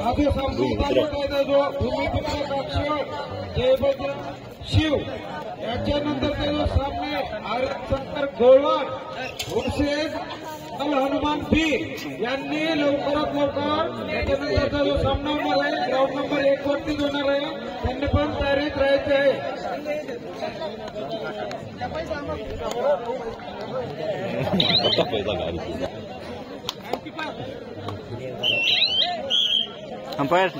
आधी संपूर्ण तालुक्याचा जो भूमिपुत्र पक्ष जयभद्र शिव याच्यानंतरचे जो सामने वर्सेस अल हनुमान पी यांनी लवकर जो सामना होणार आहे ग्राउंड नंबर एक वरतीच होणार आहे त्यांनी पण तयारीत राहायचे आहे अंपायर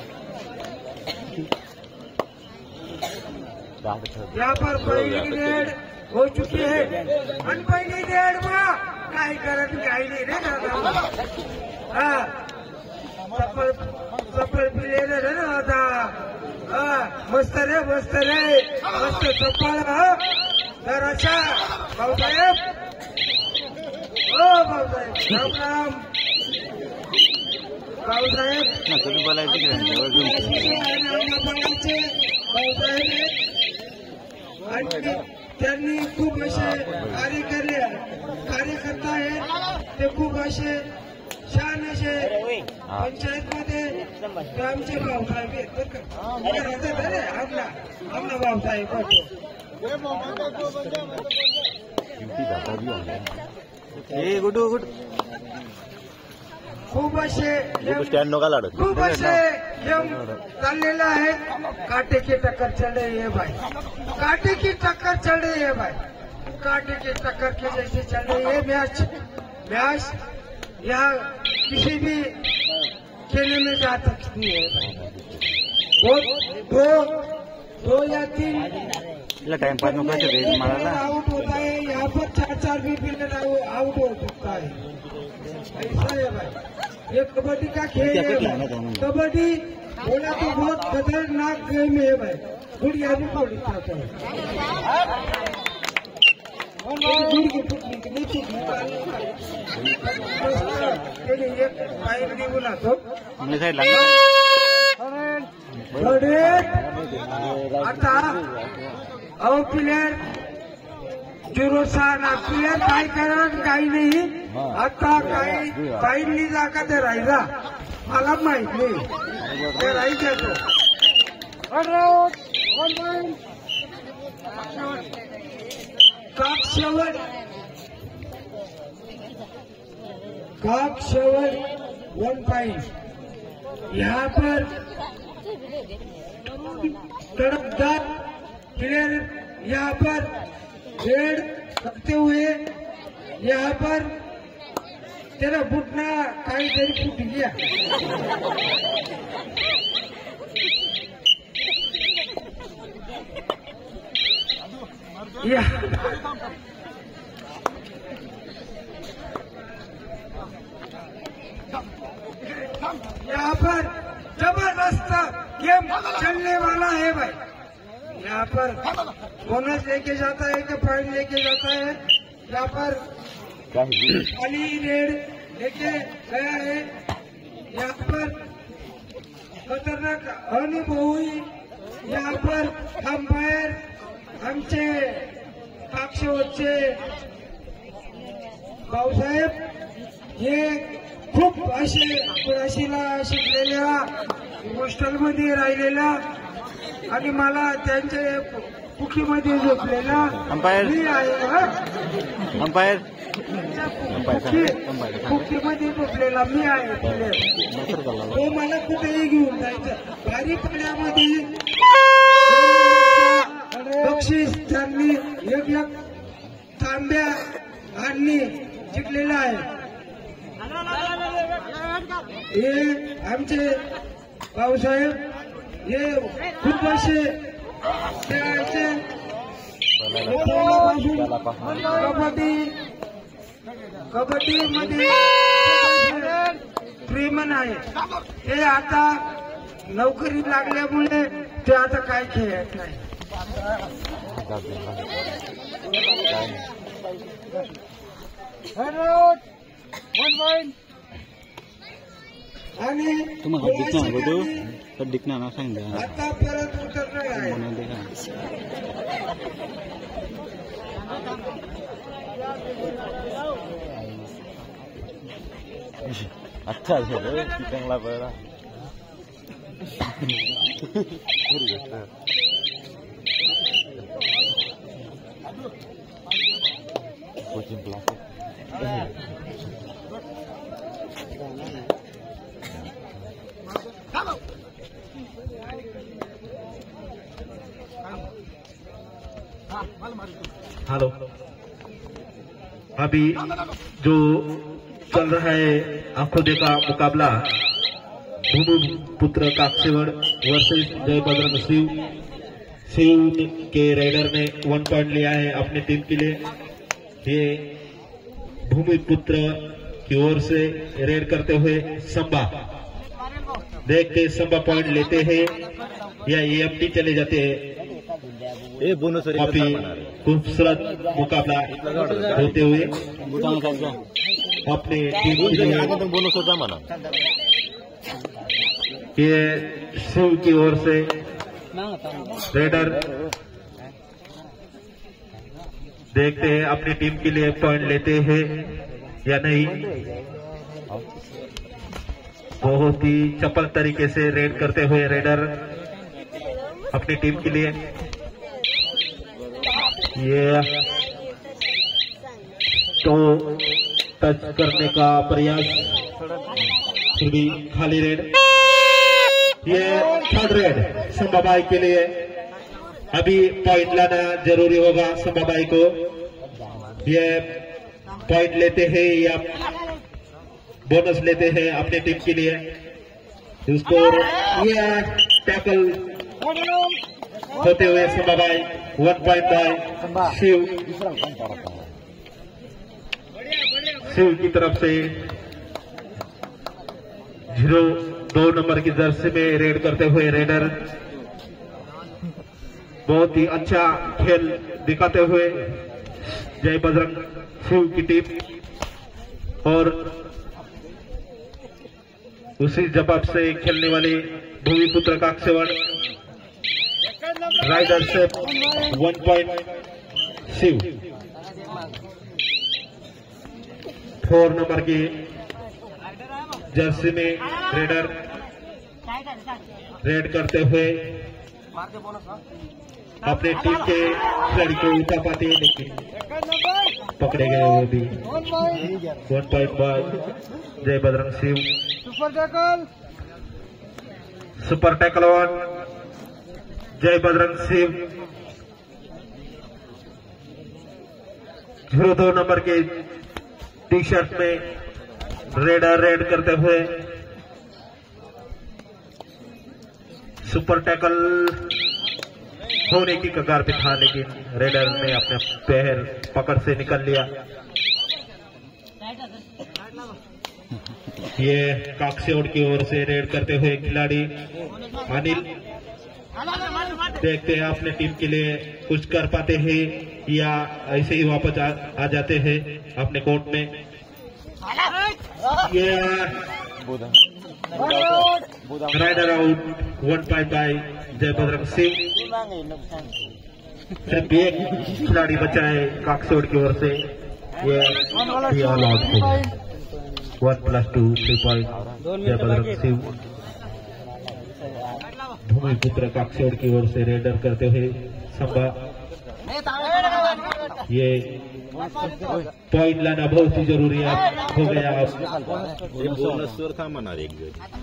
यहाँ पर पहली ग्रेड हो चुकी है। आणि पहिली ग्रेड मग काही हा। चप्पल चप्पल पिलेलं रे दादा हा, मस्त रे मस्त रे। मस्त चप्पल हा। तर अशा भाऊसाहेब हो भाऊसाहेब राम राम भाऊसाहेब ना तुम्ही बोलायचं की नाही? आणि त्यांनी खूप कार्यकर्ता आहे ते खूप असे पंचायत गुडू गुड खूप असे स्टँड नका लाडत खूप असे यम चाललेलं आहे काटे की टक्कर चल रही है भाई। काटे की टक्कर चल रही है भाई। काटे की टक्कर के जैसे चल रही है मैच। मैच यहाँ किसी भी खेलने में जा सकती है दो दो दो या तीन टाइम पास नको आउट पर चार भी प्लेयर आउट हो सकता है। ऐसा है भाई। ये कबड्डी का खेल है कबड्डी बोला तो बहुत खतरनाक गेम है भाई। गुड़िया भी थोड़ी चाहते हैं की के बोला तो। आता। अहो प्लेयर काय करत काही नाही आता काही फाईलनी जागा ते राहिला मला माहित नाही ते राहायचे तो शेवट काक शेवट वन पॉइंट यहाँ पर तड़पदार प्लेयर यहाँ पर रेड करते हुए यहाँ पर तेरा फुटना काहीतरी फुट गया। यहाँ पर ज़बरदस्त गेम चलने वाला है भाई। यहाँ पर बोनस लेके जाता है कि पॉइंट लेके जाता है। यहाँ पर अली रेड लेके गया है। यहाँ पर खतरनाक अनुभव हुई यहाँ पर अंपायर आमचे पक्षवरचे भाऊसाहेब हे खूप असे चौराशीला शिकलेल्या हॉस्टेलमध्ये राहिलेल्या आणि मला त्यांच्या कुकीमध्ये झोपलेला अंपायर. मी आहे हा. अंपायर. कुकीमध्ये झोपलेला मी आहे. प्लेअर तो मला कुठेही घेऊन जायचं. भारी पाण्यामध्ये बक्षीस त्यांनी एक एक तांब्या आणि जिंकलेला आहे. हे आमचे भाऊसाहेब हे खूप असे खेळायचे. कबड्डी. कबड्डी मध्ये प्रेमन आहे हे आता नोकरी लागल्यामुळे ते आता काय खेळत नाही. तुम्हाला दिसणार गुडू तर दिखणार ना सांगितलं आता परत उतरणार आहे म्हणून ते का अच्छा झालं चांगला पडला कोचिंग क्लास हेलो। अभी जो चल रहा है आँखों देखा मुकाबला पुत्र काक्षेवड़ वर्सेस जय बजरंग शिव शिव के रेडर ने वन पॉइंट लिया है अपने टीम के लिए। ये भूमि पुत्र की ओर से रेड करते हुए संबा देखते संबा पॉइंट लेते हैं या एएमटी चले जाते हैं। काफ़ी खूबसूरत मुकाबला होते हुए अपने के म्हणा ये शिव की ओर से रेडर देखते हैं अपनी टीम के लिए पॉइंट लेते हैं। या नहीं बहुत ही चपल तरीके से रेड करते हुए रेडर अपनी टीम के लिए। ये तो टच करने का प्रयास। फिर भी खाली रेड ये थर्ड रेड संभाबाई के लिए। अभी पॉइंट लाना ज़रूरी होगा संभाबाई को। ये पॉइंट लेते हैं या बोनस लेते हैं अपने टीम के लिए। उसको ये टैकल होते हुए संभाबाई one point by Shiv Shiv की तरफ़ से ज़ीरो दो नंबर की जर्सी में रेड करते हुए रेडर बहुत ही अच्छा खेल दिखाते हुए जय बजरंग शिव की टीम। और उसी जवाब से खेलने वाली भूमिपुत्र काक्षेवण, राइडर से one point Shiv. Four number की जर्सी में रेडर, रेड करते हुए अपने टीम के खिलाड़ी को उठा पाते हैं लेकिन पकड़े गए वो भी। One point by Jai Bajrang Shiv super tackle super tackle one Jai Bajrang Shiv zero दो नंबर के टी शर्ट में रेडर रेड करते हुए। सुपर टैकल होने की कगार पे था लेकिन रेडर ने अपने पैर पकड़ से निकल लिया। ये काक्सियोड की ओर से रेड करते हुए खिलाड़ी अनिल देखते हैं अपने टीम के लिए कुछ कर पाते हैं या ऐसे ही वापस आ, आ जाते हैं अपने कोर्ट में। ये rider out one point by Jai Bajrang Singh सिर्फ़ एक खिलाड़ी बचा है काकसोड़ की ओर से। ये all out one plus two three point Jai Bajrang Singh भूमिपुत्र काकसोड़ की ओर से रेडर करते हुए संभा ये पॉइंट लाना बहुत ही ज़रूरी है। हो गया अब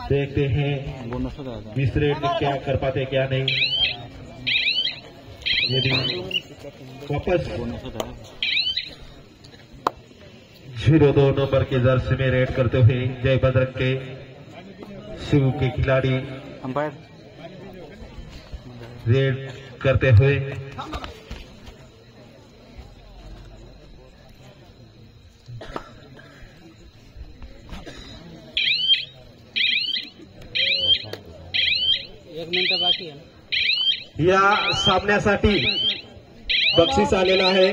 देखते हैं रेट क्या कर पाते क्या नहीं। यदि वापस ज़ीरो दो नंबर के जर्सी में रेड करते हुए जय बजरंग के शिव के खिलाड़ी रेड करते हुए या सामन्यासाठी बक्षीस आलेलं आहे.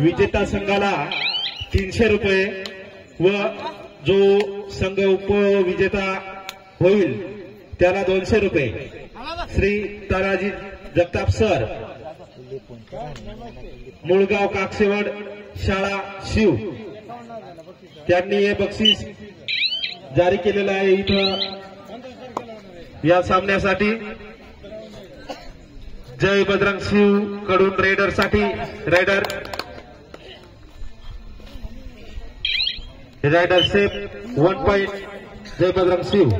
विजेता संघाला तीनशे रुपये व जो संघ उपविजेता होईल त्याला दोनशे रुपये. श्री ताराजी जगताप सर मुळगाव काकसेवड शाळा शिव त्यांनी हे बक्षीस जारी केलेलं आहे इथं. या सामन्यासाठी जय बजरंग शिव कडून रेडर साठी. Raider raider safe one point Jai Bajrang Shiv.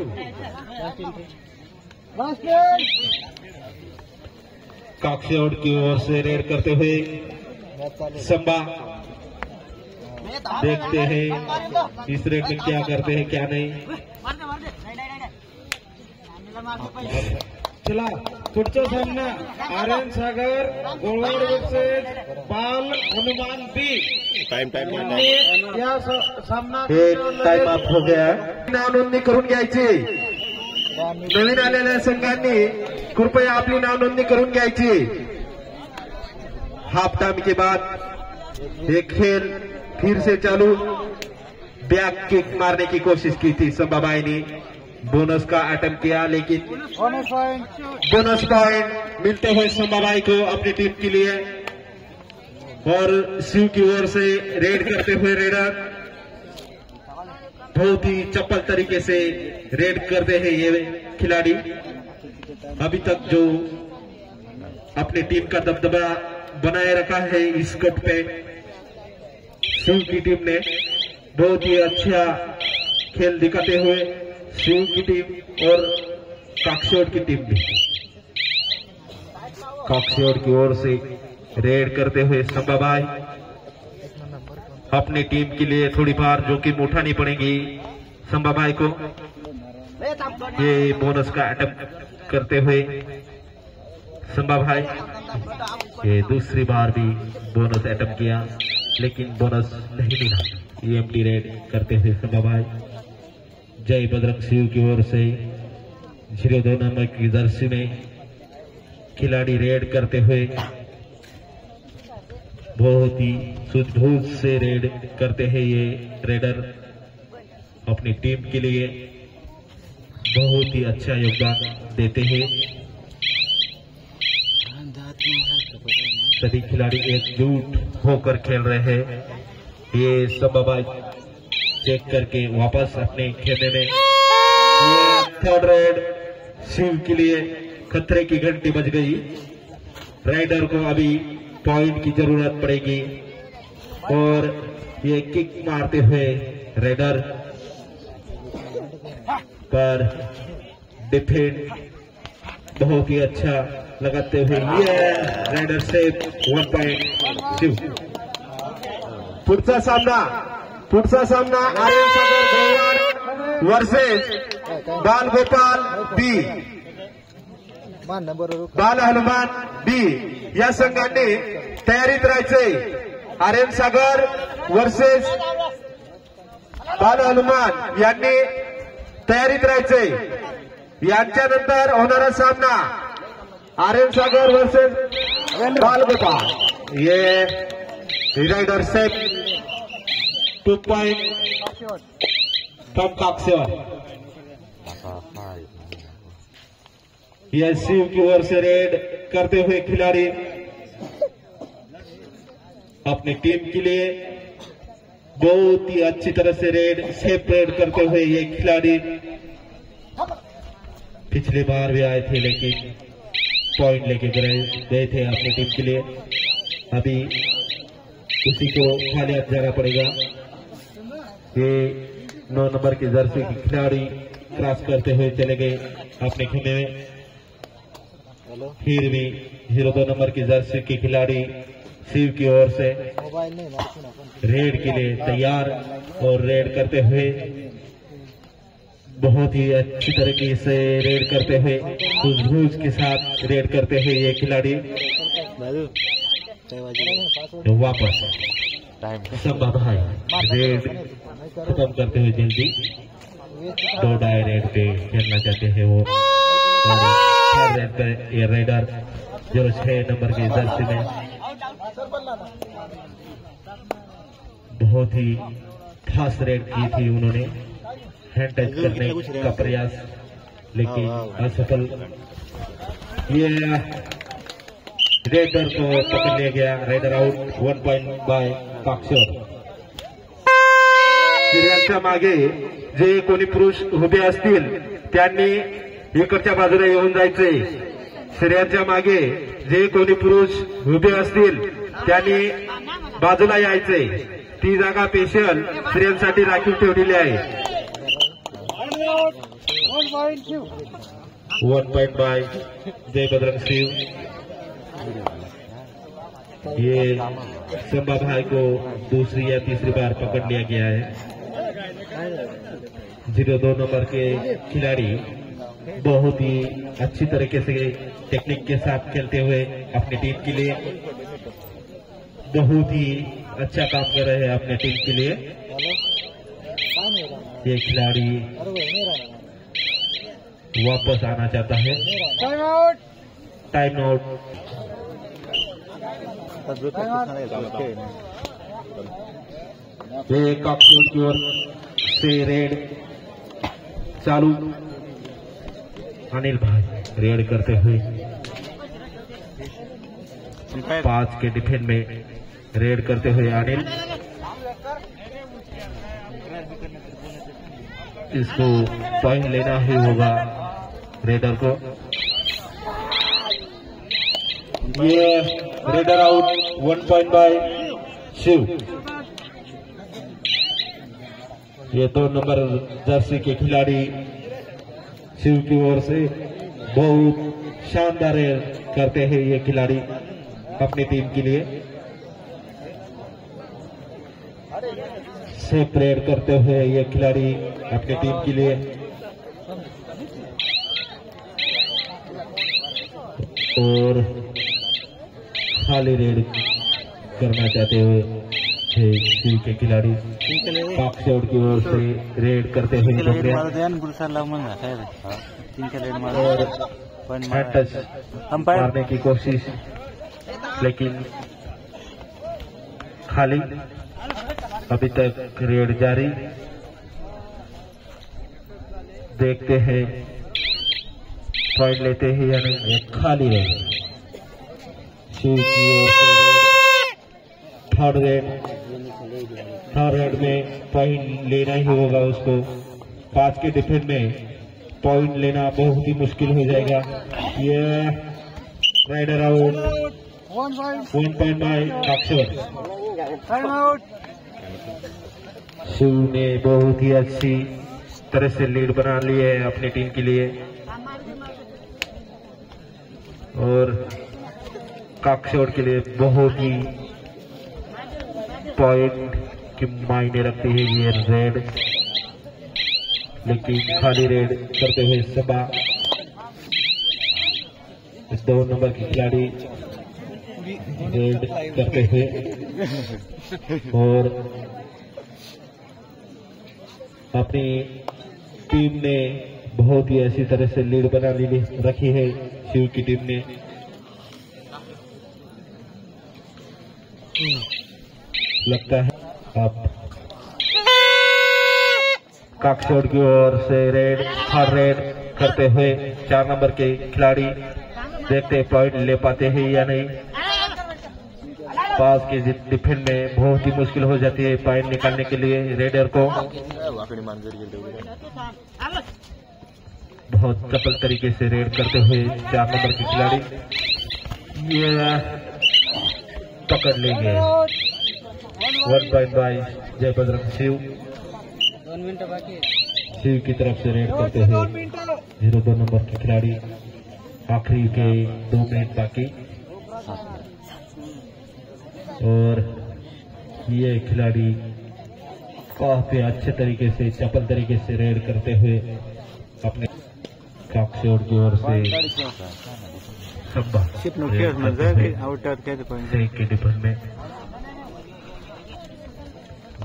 काक्षौड़ की ओर से रेड करते हुए संबा देखते हैं इस रेड में क्या करते हैं, क्या नहीं। चला। पुढचा सामना आर्यन सागर गोळवाड वर्सेस बाल हनुमान बी. टाइम टाइम या सामना टाइम अप हो गया. नाव नोंदणी करून घ्यायची. नवीन आलेल्या संघांनी कृपया आपली नाव नोंदणी करून घ्यायची. हाफ़ टाइम के बाद ये खेल फिर से चालू. बैक किक मारने की कोशिश की थी संभाबाई ने बोनस का अटेम्प्ट किया लेकिन बोनस पॉइंट मिलते हुए संभाबाई को अपनी टीम के लिए। और शिव की ओर से रेड करते हुए रेडर बहुत ही चप्पल तरीके से रेड करते हैं ये खिलाड़ी। अभी तक जो अपनी टीम का दबदबा बनाए रखा है इस कट पे शिव की टीम ने बहुत ही अच्छा खेल दिखाते हुए शिव की टीम और काक्षोड़ की टीम भी। काक्षोड़ की ओर से रेड करते हुए संभा भाई, अपनी टीम के लिए थोड़ी बार जोखिम उठानी पड़ेगी संभा भाई को। ये बोनस का अटेम्प्ट करते हुए संभा भाई, ये दूसरी बार भी बोनस अटेम्प्ट किया, लेकिन बोनस नहीं मिला। ईएमटी रेड करते हुए संभा भाई। जय बजरंग शिव की ओर से ज़ीरो दो नंबर की जर्सी में खिलाड़ी रेड करते हुए बहुत ही सूझबूझ से रेड करते हैं ये रेडर अपनी टीम के लिए बहुत ही अच्छा योगदान देते हैं। सभी खिलाड़ी एकजुट होकर खेल रहे हैं। ये सब बाबा चेक करके वापस अपने खेलने में। थर्ड रेड शिव के लिए खतरे की घंटी बज गई। राइडर को अभी पॉइंट की ज़रूरत पड़ेगी। और ये किक मारते हुए रेडर पर डिफेंड बहुत ही अच्छा लगाते हुए। ये राइडर से वन पॉइंट शिव पुढचा सामना। पुढचा सामना आर्यन सागर गोवाड versus Bal Gopal B Bal Hanuman B. या संघाने तयारीत राहायचंय आर्यन सागर वर्सेस बाल हनुमान यांनी तयारीत राहायचंय यांच्यानंतर होणारा सामना आर्यन सागर वर्सेस बाल गोपाल ये rider safe two point from Kaksewad यह की ओर से रेड करते हुए खिलाड़ी अपनी टीम के लिए बहुत ही अच्छी तरह से रेड सेफ़ रेड करते हुए ये खिलाड़ी पिछली बार भी आए थे लेकिन पॉइंट लेके गए गए थे अपनी टीम के लिए अभी उसी को खाली हाथ जाना पड़ेगा ये नौ नंबर की जर्सी की खिलाड़ी क्रॉस करते हुए चले गए अपने खेमे में फिर भी ज़ीरो दो नंबर की जर्सी की खिलाड़ी शिव की ओर से रेड के लिए तैयार और रेड करते हुए बहुत ही अच्छी तरीके से रेड करते हुए सूझबूझ के साथ रेड करते हुए ये खिलाड़ी तो वापस भाई रेड खत्म करते हुए जल्दी। दो डाई रेड पे खेलना चाहते हैं वो। ये रेडर जो छह नंबर की जर्सी में बहुत ही खास रेड की थी उन्होंने। हैंड टच करने का प्रयास, लेकिन असफल। ये रेडर को पकड़ लिया गया। Raider out one point by स्त्रियांच्या मागे जे कोणी पुरुष उभे असतील त्यांनी इकडच्या बाजूला येऊन जायचे. स्त्रियांच्या मागे जे कोणी पुरुष उभे असतील त्यांनी बाजूला यायचे. ती जागा स्पेशल स्त्रियांसाठी राखीव ठेवलेली आहे. One point by Jai Bajrang Shiv. ये संभा भाई को दूसरी या तीसरी बार पकड़ लिया गया है। ज़ीरो दो नंबर के खिलाड़ी बहुत ही अच्छी तरीके से टेक्निक के साथ खेलते हुए अपनी टीम के लिए बहुत ही अच्छा काम कर रहे हैं अपने टीम के लिए। ये खिलाड़ी वापस आना चाहता है। टाइम आउट रेड चालू। अनिल भाई, रेड करते हुए। पाँच के डिफेंड में रेड करते हुए अनिल। इसको पॉइंट लेना ही होगा रेडर को। ये raider out one point by Shiv ये दो नंबर जर्सी के खिलाड़ी शिव की ओर से बहुत शानदार करते हैं ये खिलाड़ी अपनी टीम के लिए। से प्रेयर करते हुए ये खिलाड़ी अपनी टीम के लिए। और खाली रेड करना चाहते हुए शिव के खिलाड़ी। काकशोट की ओर से रेड करते हुए बकरियाँ और हैंड टच मारने की कोशिश। लेकिन खाली अभी तक रेड जारी। देखते हैं। पॉइंट लेते हैं या नहीं खाली raid third raid third raid में पॉइंट लेना ही होगा उसको पाँच के डिफेंड में पॉइंट लेना बहुत ही मुश्किल हो जाएगा ये rider out one point by अक्षर शिव ने बहुत ही अच्छी तरह से लीड बना ली है अपनी टीम के लिए और काकशोर के लिए बहुत ही पॉइंट की मायने रखती है ये रेड। लेकिन खाली रेड करते हुए सबा इस दो नंबर की खिलाड़ी रेड करते हुए और अपनी टीम ने बहुत ही अच्छी तरह से लीड बना ली रखी है शिव की टीम ने। लगता है अब काकशोर की ओर से रेड, हर रेड करते हुए चार नंबर के खिलाड़ी देखते पॉइंट ले पाते हैं या नहीं। पास के डिफेंड में बहुत ही मुश्किल हो जाती है पॉइंट निकालने के लिए रेडर को। बहुत चपल तरीके से रेड करते हुए चार नंबर के खिलाड़ी। पकड़ लेंगे। वन पॉइंट बाई जय बजरंग शिव. शिव की तरफ़ से रेड करते हुए ज़ीरो दो नंबर के खिलाड़ी। आखिरी के दो मिनट बाकी। और ये खिलाड़ी काफ़ी अच्छे तरीके से, चपल तरीके से रेड करते हुए अपने काकशोर की ओर से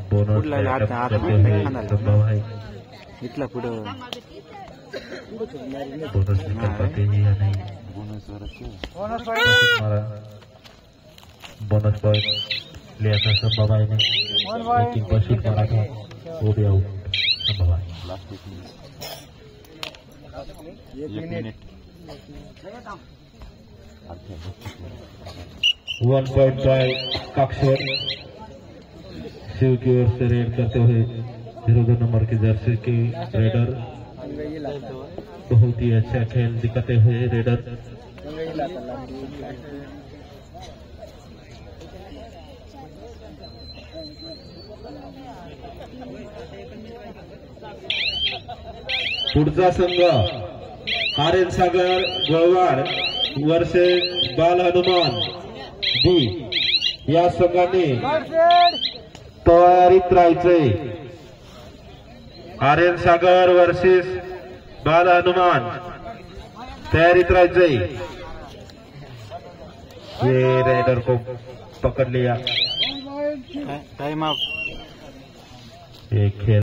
बोनस कुठला लाट अटॅम्प्ट हात करते नाही हुए खाणार. सब्बा भाई इथला पुढं बोनस निकल पाते हैं या नहीं बोनस मारा बोनस पॉइंट लिया था सब्बा भाई ने लेकिन बसूट मारा था वो भी आउट सब्बा भाई वन पॉइंट बाय काक्षर शिव की ओर से रेड करते हुए ज़ीरो दो नंबर की जर्सी के रेडर बहुत ही अच्छा खेल दिखाते हुए रेडर पुढचा संघ, आर्यन सागर, गोळवाड। वर्षे बाल हनुमान. बी. या संघाने तयारीत राहायचंय आर्यन सागर वर्सेस बाल हनुमान. तयारीत राहायचंय ये राइडर को पकड़ लिया टाइम अप ये खेल